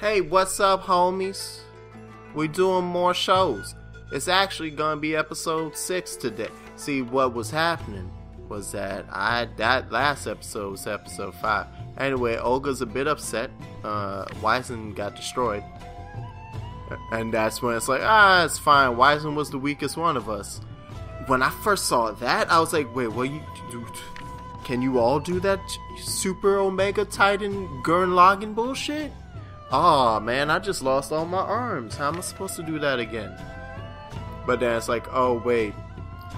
Hey, what's up, homies? We're doing more shows. It's actually gonna be episode six today. See, what was happening was that I that last episode was episode five. Anyway, Olga's a bit upset. Uh, Wyzen got destroyed, and that's when it's like, ah, it's fine. Wyzen was the weakest one of us. When I first saw that, I was like, wait, what you do? Can you all do that Super Omega Titan Gurren bullshit? Oh man, I just lost all my arms. How am I supposed to do that again? But then it's like, oh wait,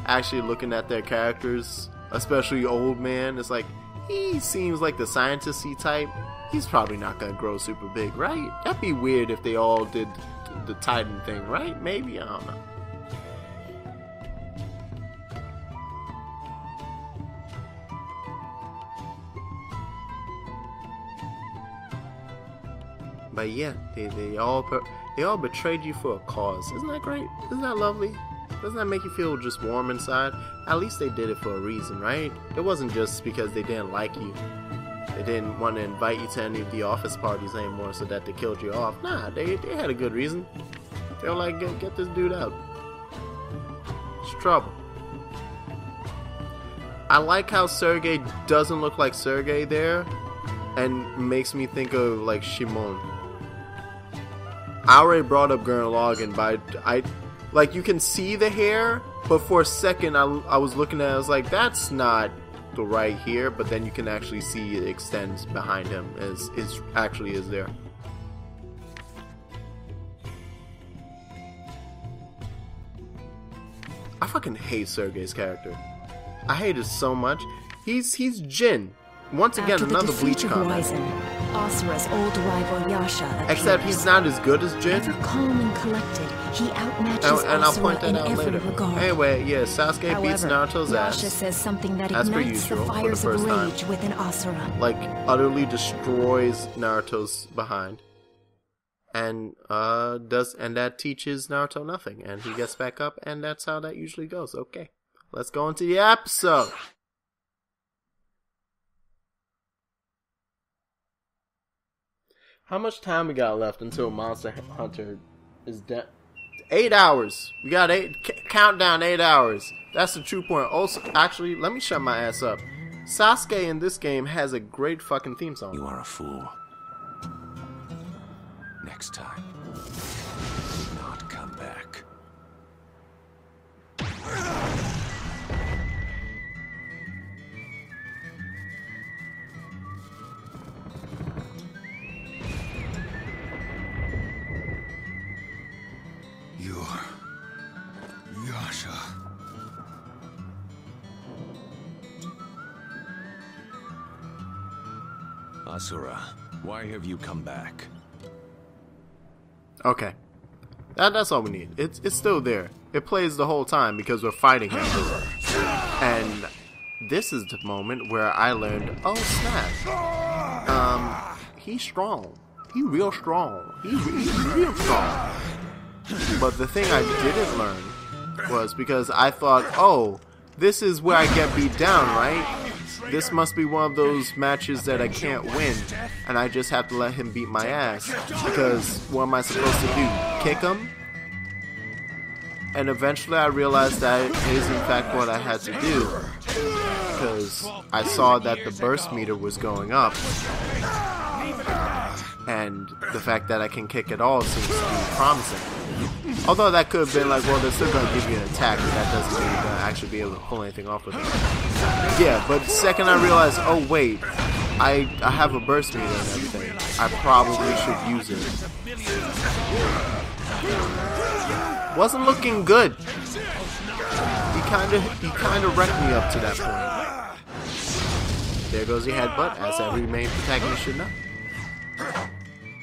actually looking at their characters, especially Old Man, it's like he seems like the scientisty type. He's probably not gonna grow super big, right? That'd be weird if they all did the Titan thing, right? Maybe I don't know. But yeah, they, they all they all betrayed you for a cause. Isn't that great? Isn't that lovely? Doesn't that make you feel just warm inside? At least they did it for a reason, right? It wasn't just because they didn't like you. They didn't want to invite you to any of the office parties anymore so that they killed you off. Nah, they, they had a good reason. They were like, get, get this dude out. It's trouble. I like how Sergei doesn't look like Sergei there and makes me think of like Shimon. I already brought up Gurren Lagann, but I, I, like you can see the hair, but for a second I, I was looking at it, I was like, that's not the right here, but then you can actually see it extends behind him as it actually is there. I fucking hate Sergei's character. I hate it so much. He's he's Gin. Once again, another Bleach comment. Asura's old rival Yasha appears. Except he's not as good as Jin. Ever calm and collected, he outmatches And, and I'll point that out later. regard. Anyway, yeah, Sasuke However, beats Naruto's Yasha ass. says something that As ignites usual, the for the fires of time. rage within Asura. Like, utterly destroys Naruto's behind. And, uh, does, and that teaches Naruto nothing. And he gets back up, and that's how that usually goes. Okay. Let's go into the episode. How much time we got left until Monster Hunter is dead? Eight hours. We got eight. Countdown eight hours. That's the true point. Also, actually, let me shut my ass up. Sasuke in this game has a great fucking theme song. You are a fool. Next time, Asura, why have you come back? Okay. That, that's all we need. It's it's still there. It plays the whole time because we're fighting him. And this is the moment where I learned, oh snap. Um, he's strong. He real strong. He, he real strong. But the thing I didn't learn was because I thought, oh, this is where I get beat down, right? This must be one of those matches that I can't win, and I just have to let him beat my ass. Because what am I supposed to do? Kick him? And eventually I realized that is in fact what I had to do. Because I saw that the burst meter was going up. And the fact that I can kick at all seems to be promising. Although that could have been like, well, they're still going to give you an attack, but that doesn't mean you're going to actually be able to pull anything off with it. Yeah, but second I realized, oh wait, I I have a burst meter and everything. I probably should use it. Wasn't looking good. He kind of he kind of wrecked me up to that point. There goes the headbutt, as every main protagonist should know.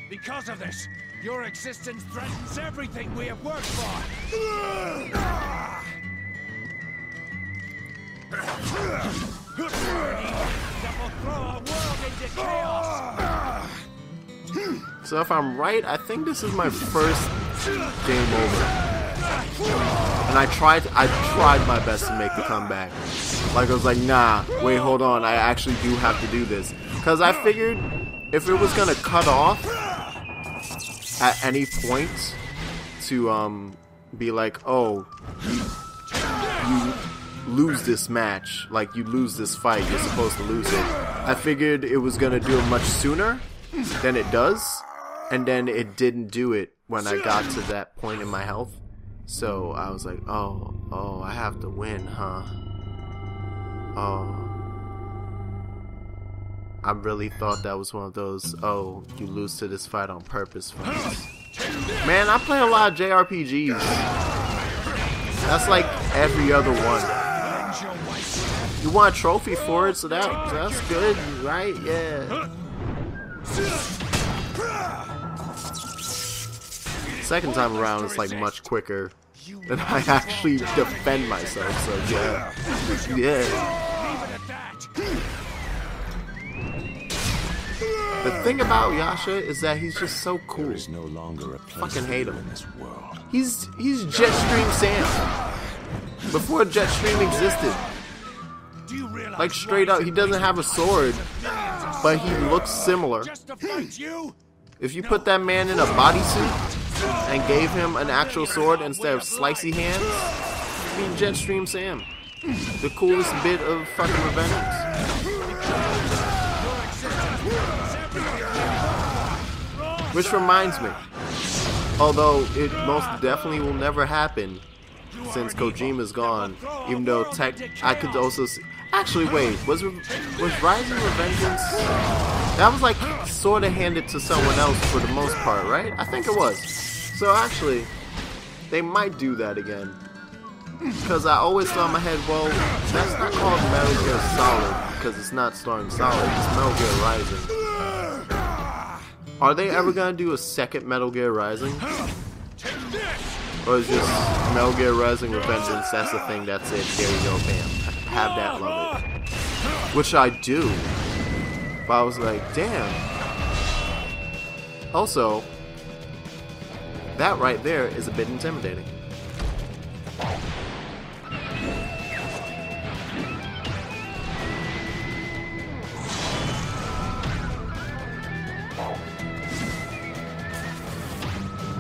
Because of this, your existence threatens everything we have worked for. So if I'm right, I think this is my first game over. And I tried I tried my best to make the comeback. Like I was like, nah, wait, hold on, I actually do have to do this. Cause I figured if it was gonna cut off, at any point to um be like, oh, you, you lose this match, like you lose this fight, you're supposed to lose it. I figured it was gonna do it much sooner than it does, and then it didn't do it when I got to that point in my health. So I was like, oh, oh, I have to win, huh? Oh. I really thought that was one of those, oh, you lose to this fight on purpose. Man, I play a lot of JRPGs. That's like every other one. You want a trophy for it, so that that's good, right? Yeah. Second time around, it's like much quicker, and I actually defend myself. So yeah, yeah. Thing about Yasha is that he's just so cool. There's no longer a place Fucking hate him. in this world. He's he's Jetstream Sam. Before Jetstream existed. Do you realize Like straight up, he doesn't have a sword, but he looks similar. just to fight you? If you put that man in a bodysuit and gave him an actual sword instead of slicey hands, he'd be Jetstream Sam. The coolest bit of fucking revenge. Which reminds me, although it most definitely will never happen since Kojima's gone, even though tech, I could also see, actually wait, was was Rising Revengeance? That was like sort of handed to someone else for the most part, right? I think it was. So actually, they might do that again. Because I always thought in my head, well, that's not called Metal Gear Solid, because it's not starring Solid, it's Metal Gear Rising. Are they ever gonna do a second Metal Gear Rising? Or is just Metal Gear Rising Revengeance, that's the thing, that's it, here you go, bam. Have that, love it. Which I do. But I was like, damn. Also, that right there is a bit intimidating.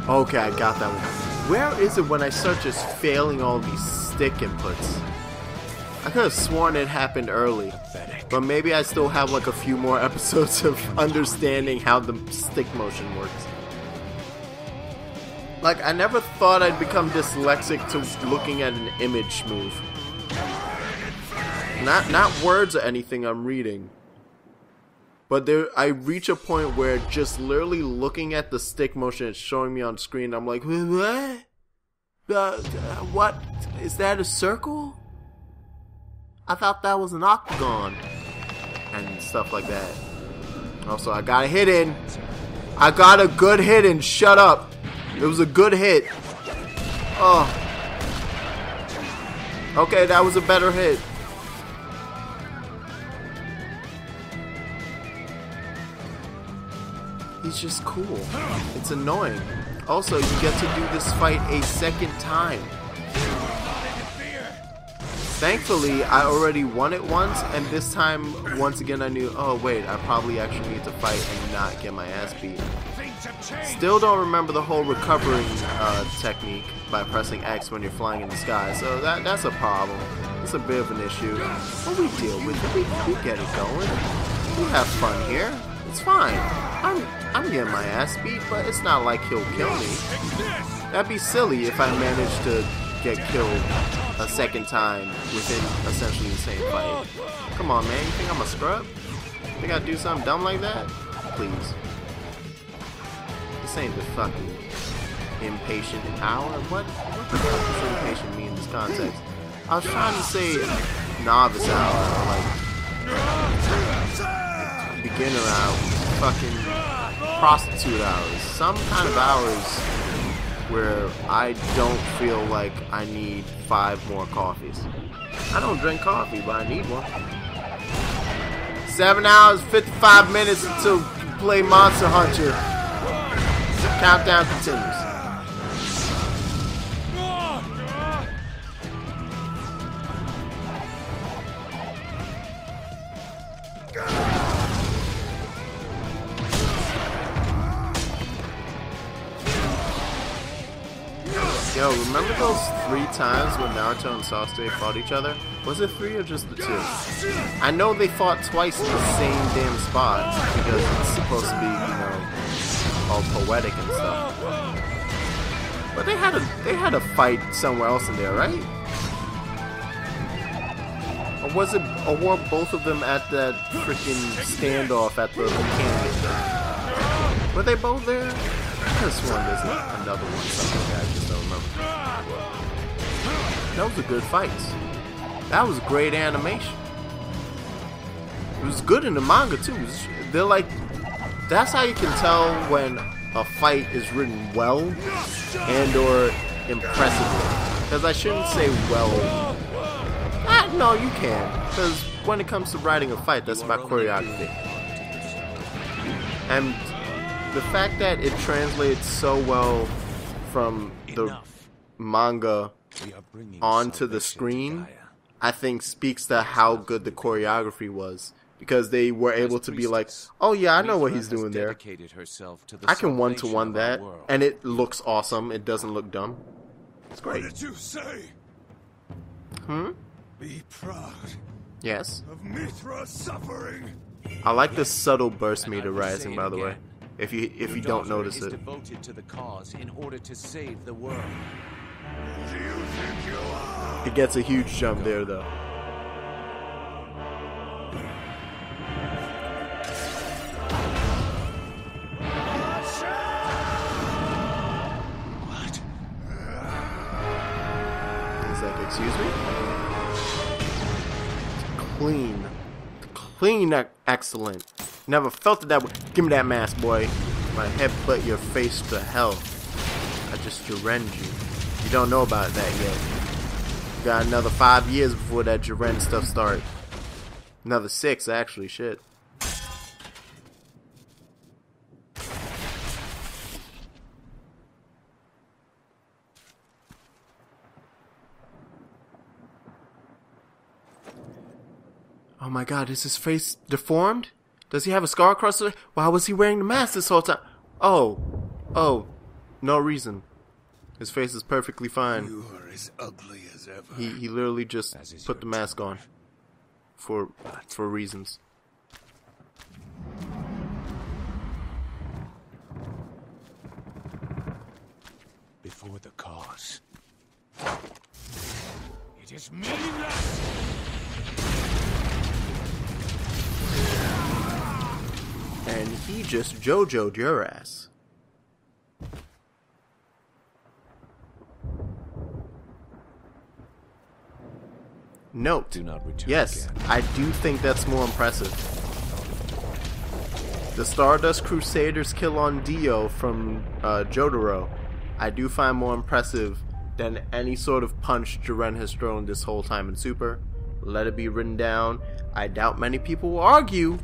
Okay, I got that one. Where is it when I start just failing all these stick inputs? I could have sworn it happened early. But maybe I still have like a few more episodes of understanding how the stick motion works. Like, I never thought I'd become dyslexic to looking at an image move. Not not words or anything I'm reading. But there, I reach a point where just literally looking at the stick motion it's showing me on screen, I'm like, what? What? Is that a circle? I thought that was an octagon. And stuff like that. Also, I got a hit in. I got a good hit in. Shut up. It was a good hit. Oh. Okay, that was a better hit. He's just cool. It's annoying. Also, you get to do this fight a second time. Thankfully, I already won it once, and this time, once again, I knew, oh wait, I probably actually need to fight and not get my ass beat. Still don't remember the whole recovering uh, technique by pressing X when you're flying in the sky, so that that's a problem. It's a bit of an issue. But we deal with it. We, we get it going. We have fun here. It's fine. I'm I'm getting my ass beat, but it's not like he'll kill me. That'd be silly if I managed to get killed a second time within essentially the same fight. Come on, man. You think I'm a scrub? Think I'd do something dumb like that? Please. This ain't the fucking impatient hour. What, what the fuck does impatient mean in this context? I was trying to say novice hour or like beginner hour, fucking prostitute hours, some kind of hours where I don't feel like I need five more coffees. I don't drink coffee, but I need one. Seven hours, 55 minutes until play Monster Hunter. Countdown continues. Those three times when Naruto and Sasuke fought each other? Was it three or just the two? I know they fought twice in the same damn spot because it's supposed to be, you know, all poetic and stuff. But they had a they had a fight somewhere else in there, right? Or was it? Or were both of them at that freaking standoff at the thing? Were they both there? There's a- another one somewhere. I just don't remember. That was a good fight. That was great animation. It was good in the manga too. They're like, that's how you can tell when a fight is written well and or impressively. Because I shouldn't say well. Ah, no, you can. Because when it comes to writing a fight, that's about choreography. And the fact that it translates so well from the Enough. manga We are bringing onto the screen, I think speaks to how good the choreography was. Because they were able to be like, oh yeah, I know what he's doing there. I can one to one that, and it looks awesome. It doesn't look dumb. It's What great. did you say? Hmm? Be proud Yes. of Mithra's suffering. I like the subtle burst meter rising, by the way. Again. If you if Your you don't notice is it. devoted to the cause in order to save the world. Do you think you are? It gets a huge jump there, though. What? He's like, excuse me? Clean. Clean, excellent. Never felt it that way. Give me that mask, boy. My head put your face to hell. I just rend you. You don't know about that yet. You got another five years before that Jiren stuff starts. Another six, actually. Shit. Oh my god, is his face deformed? Does he have a scar across it? Why was he wearing the mask this whole time? Oh. Oh. No reason. His face is perfectly fine. You are as ugly as ever. He he literally just put the mask on. For for reasons. Before the cause. It is meaningless. He just JoJo'd your ass. Note. Do not return Yes, again. I do think that's more impressive. The Stardust Crusaders kill on Dio from uh, Jotaro, I do find more impressive than any sort of punch Jiren has thrown this whole time in Super. Let it be written down. I doubt many people will argue.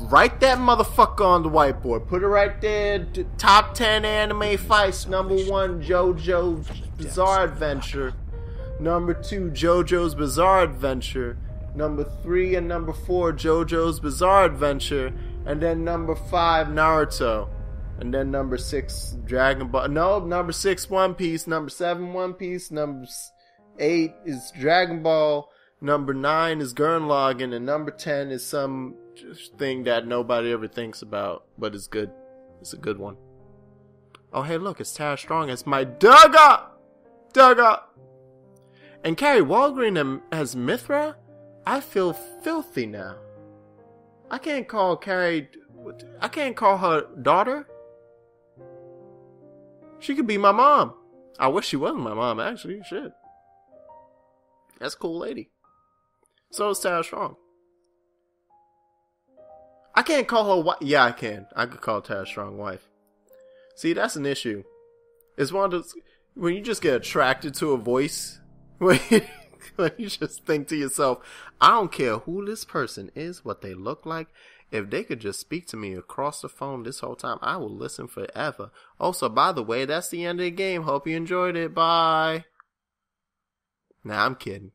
Write that motherfucker on the whiteboard. Put it right there. Top 10 anime fights. Number one, JoJo's Bizarre Adventure. Number two, JoJo's Bizarre Adventure. Number three and number four, JoJo's Bizarre Adventure. And then number five, Naruto. And then number six, Dragon Ball. No, number six, One Piece. Number seven, One Piece. Number eight is Dragon Ball. Number nine is Gurren Lagann. And number ten is some just thing that nobody ever thinks about, but it's good. It's a good one. Oh, hey, look, it's Tara Strong. It's my Durga! Durga! And Kari Wahlgren as Mithra? I feel filthy now. I can't call Kari. I can't call her daughter. She could be my mom. I wish she wasn't my mom, actually. Shit. That's a cool lady. So is Tara Strong. I can't call her wife. Yeah, I can. I could call Tara Strong wife. See, that's an issue. It's one of those when you just get attracted to a voice. When you, when you just think to yourself, I don't care who this person is, what they look like. If they could just speak to me across the phone this whole time, I will listen forever. Also, by the way, that's the end of the game. Hope you enjoyed it. Bye. Nah, I'm kidding.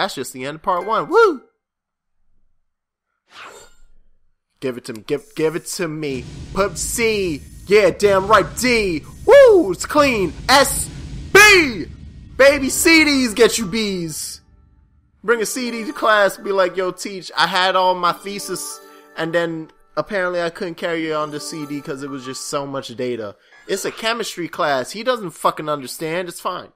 That's just the end of part one. Woo! Give it to me. Give give it to me. Pupsy. Yeah, damn right. D. Woo! It's clean. S. B. Baby CDs get you B's. Bring a CD to class. Be like, yo, teach. I had all my thesis, and then apparently I couldn't carry it on the CD because it was just so much data. It's a chemistry class. He doesn't fucking understand. It's fine.